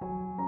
you